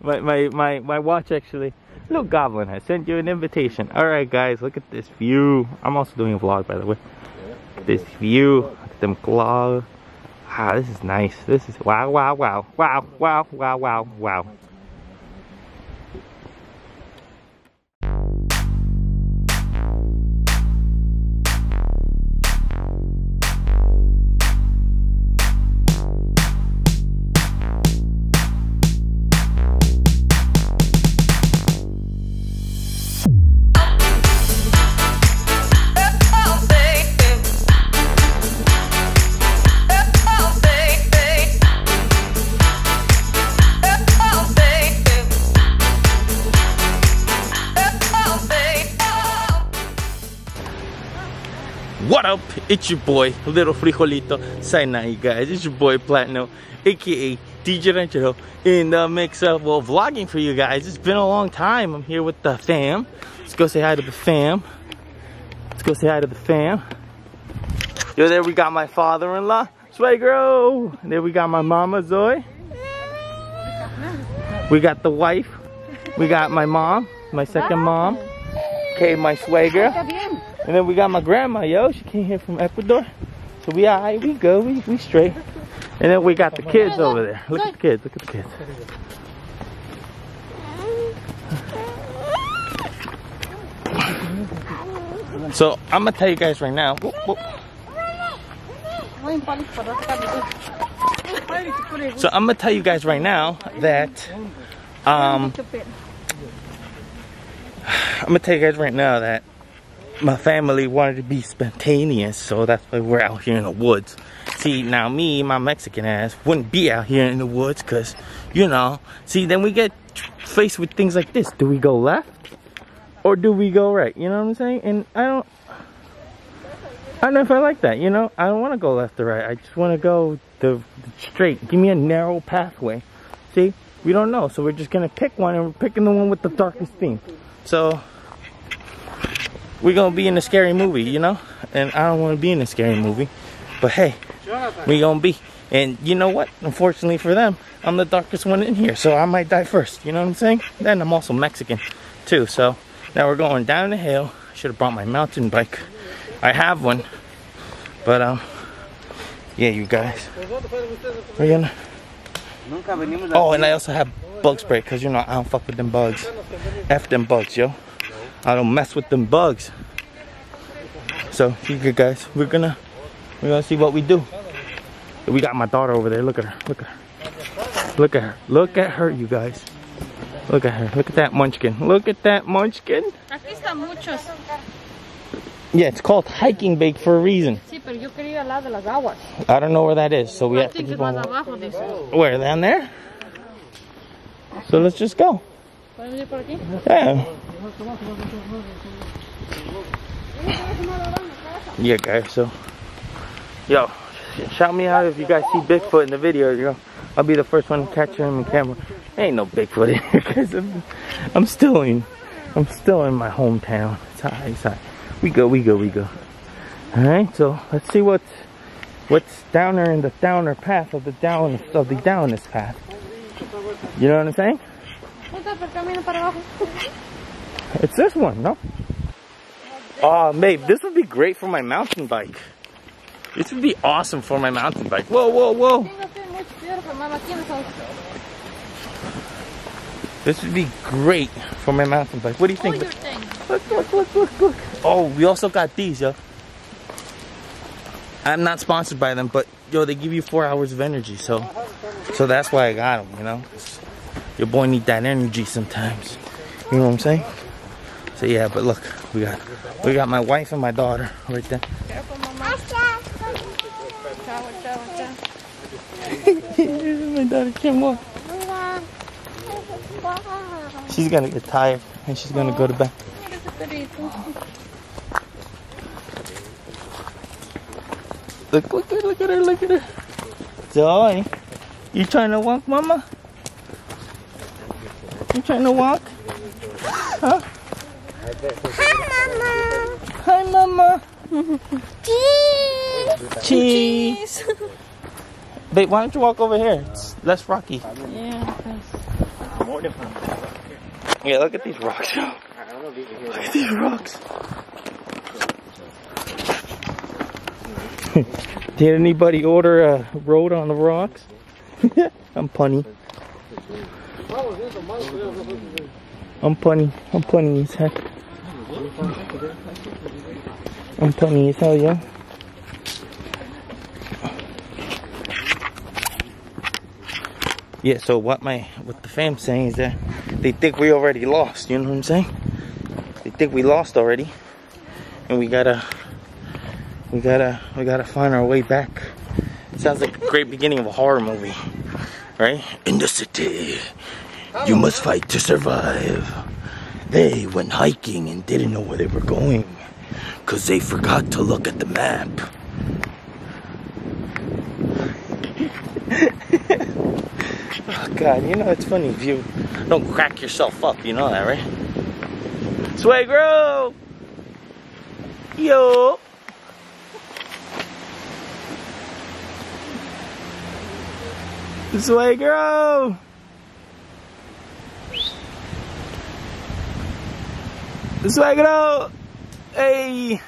My, my, my, my watch actually. Little goblin, I sent you an invitation. Alright guys, look at this view. I'm also doing a vlog by the way. This view, look at them clouds. Ah, this is nice. This is wow, wow, wow, wow, wow, wow, wow, wow. Up? It's your boy, Little Frijolito. Now, you guys. It's your boy, Platno, aka DJ Ranchero, in the mix of, well, vlogging for you guys. It's been a long time. I'm here with the fam. Let's go say hi to the fam. Let's go say hi to the fam. Yo, there we got my father-in-law, Swagro. There we got my mama, Zoe. We got the wife. We got my mom, my second mom. Okay, my swagger. And then we got my grandma, yo. She came here from Ecuador. So we alright, we go, we, we straight. And then we got the kids over there. Look at the kids, look at the kids. So I'm gonna tell you guys right now. whoop, whoop. So I'm gonna tell you guys right now that um I'm gonna tell you guys right now that my family wanted to be spontaneous, so that's why we're out here in the woods. See, now me, my Mexican ass, wouldn't be out here in the woods, cause, you know, see, then we get faced with things like this. Do we go left? Or do we go right? You know what I'm saying? And I don't, I don't know if I like that, you know? I don't want to go left or right. I just want to go the, the straight. Give me a narrow pathway. See? We don't know, so we're just gonna pick one, and we're picking the one with the darkest theme. So, we're gonna be in a scary movie, you know? And I don't wanna be in a scary movie. But hey, we gonna be. And you know what? Unfortunately for them, I'm the darkest one in here, so I might die first. You know what I'm saying? Then I'm also Mexican too. So now we're going down the hill. I should have brought my mountain bike. I have one. But um yeah you guys. We're gonna Oh and I also have bug spray because you know I don't fuck with them bugs. F them bugs, yo. I don't mess with them bugs. So, you good guys, we're gonna we're gonna see what we do. We got my daughter over there. Look at her. Look at her. Look at her. Look at her, you guys. Look at her. Look at that munchkin. Look at that munchkin. Aquí están muchos. Yeah, it's called hiking bake for a reason. Sí, pero yo quería ir al lado de las aguas. I don't know where that is, so we I have to keep on. Where? Down there? So let's just go. ¿Podemos ir por aquí? Yeah. Yeah, guys. So, yo, shout me out if you guys see Bigfoot in the video. You know, I'll be the first one to catch him on camera. Ain't no Bigfoot in here because I'm, I'm still in, I'm still in my hometown. It's it's. We go, we go, we go. All right. So let's see what's what's downer in the downer path of the down of the downest path. You know what I'm saying? It's this one, no? Oh, babe, this would be great for my mountain bike. This would be awesome for my mountain bike. Whoa, whoa, whoa. Tengo que mucho piedra, hermano, aquí en el This would be great for my mountain bike. What do you think? Look, look, look, look, look. Oh, we also got these, yo. I'm not sponsored by them, but yo, they give you four hours of energy, so so that's why I got them, you know. Your boy need that energy sometimes. You know what I'm saying? So yeah, but look, we got we got my wife and my daughter right there. My daughter can't walk. She's gonna get tired and she's gonna go to bed. Mira ese perrito. Look, look at, look at her, look at her. Zoe, you trying to walk, mama? You trying to walk? Huh? Hi, mama. Hi, mama. Cheese. Cheese. Babe, why don't you walk over here? It's less rocky. Yeah. More than. Yeah, look at these rocks. yo. I don't know if you can hear Look at these rocks. Did anybody order a road on the rocks? I'm punny. Oh, I'm punny. I'm punny as heck. As hell, yeah. Yeah, so what my what the fam's saying is that they think we already lost, you know what I'm saying? They think we lost already. And we gotta we gotta we gotta find our way back. Sounds like a great beginning of a horror movie. Right? In the city. You must fight to survive. They went hiking and didn't know where they were going. Cause they forgot to look at the map. oh god, you know it's funny if you don't crack yourself up, you know that, right? Sway Swagro! Yo! sway Swagro! Swagro! Hey!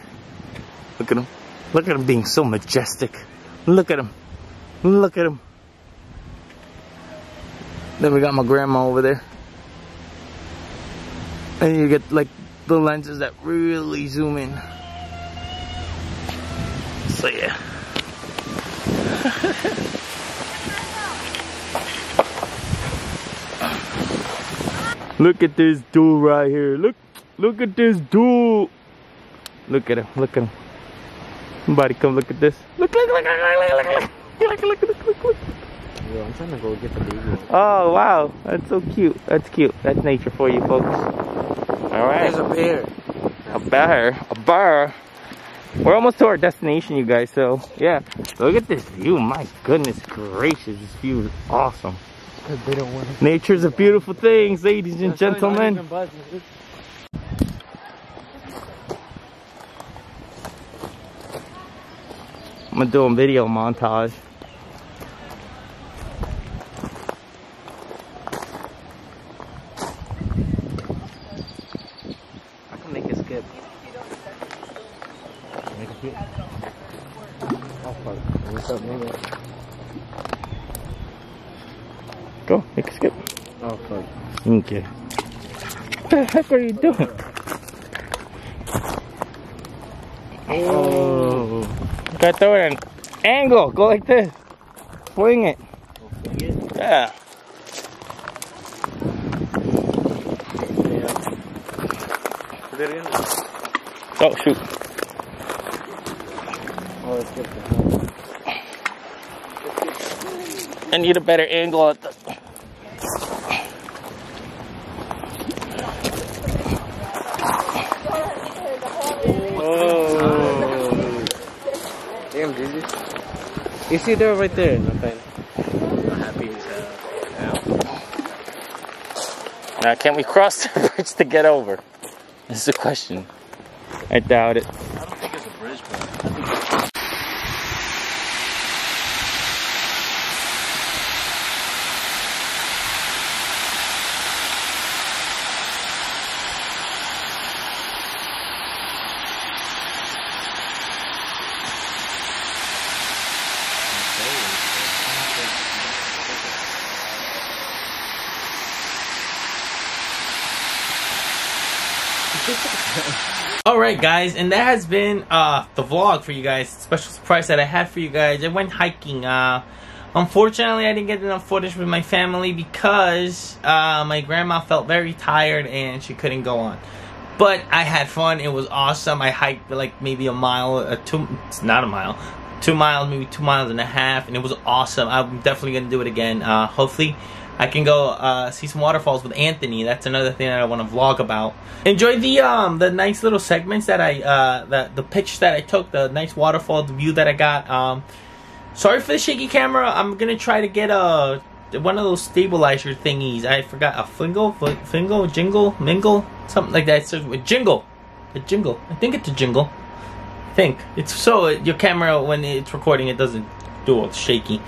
Look at him. Look at him being so majestic. Look at him. Look at him. Then we got my grandma over there. And you get like the lenses that really zoom in. So yeah. look at this dude right here. Look look at this dude. Look at him, look at him. Somebody come look at this. Look, look, look, look, look, look, look, look, look, look, look, look. Yo, I'm trying to go get the baby. Oh wow, that's so cute. That's cute. That's nature for you folks. All right. There's a bear. A bear. A bear. We're almost to our destination, you guys. So yeah, look at this view. My goodness gracious, this view is awesome. Because they don't want to. Nature's a beautiful thing, ladies and gentlemen. Gonna do a video montage. I can make it skip. Make a few. Oh, fuck. What's up, nigga? Go, make it skip. Oh, fuck. Okay. What the heck are you doing? Oh. Gotta throw it at an angle. Go like this. Swing it. Yeah. Oh, shoot. I need a better angle at the. Oh. Damn, did you? You see there right there. Nothing. I'm happy as hell. Now, can we cross the bridge to get over? That's the question. I doubt it. All right, guys, and that has been uh, the vlog for you guys. Special surprise that I had for you guys. I went hiking. Uh, unfortunately, I didn't get enough footage with my family because uh, my grandma felt very tired and she couldn't go on. But I had fun. It was awesome. I hiked like maybe a mile, uh, two. It's not a mile. Two miles, maybe two miles and a half, and it was awesome. I'm definitely gonna do it again. Uh, hopefully, I can go uh, see some waterfalls with Anthony. That's another thing that I want to vlog about. Enjoy the um the nice little segments that I uh the the pitch that I took, the nice waterfall view that I got. Um, sorry for the shaky camera. I'm gonna try to get a one of those stabilizer thingies. I forgot a fingle, fingle, jingle, mingle, something like that. It's a jingle, a jingle. I think it's a jingle. I think it's so your camera when it's recording it doesn't do all shaky.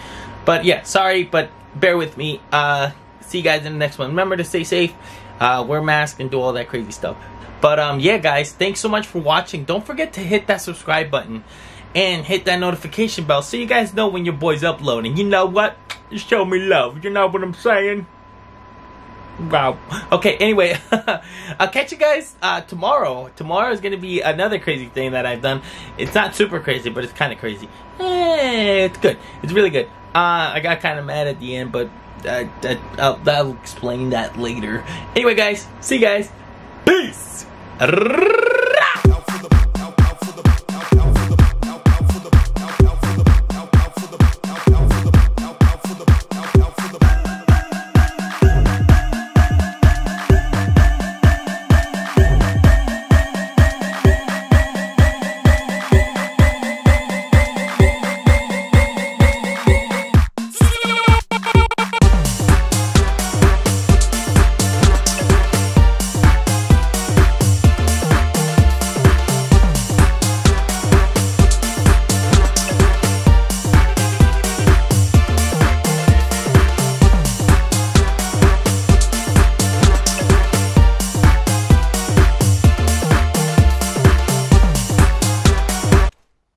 But yeah, sorry, but bear with me. Uh, See you guys in the next one. Remember to stay safe, uh, wear masks, and do all that crazy stuff. But um, yeah, guys, thanks so much for watching. Don't forget to hit that subscribe button and hit that notification bell so you guys know when your boy's uploading. You know what? Show me love. You know what I'm saying? Wow. Okay, anyway, I'll catch you guys uh, tomorrow. Tomorrow is going to be another crazy thing that I've done. It's not super crazy, but it's kind of crazy. Eh, it's good. It's really good. Uh, I got kind of mad at the end, but uh, I'll, I'll explain that later. Anyway, guys, see you guys. Peace.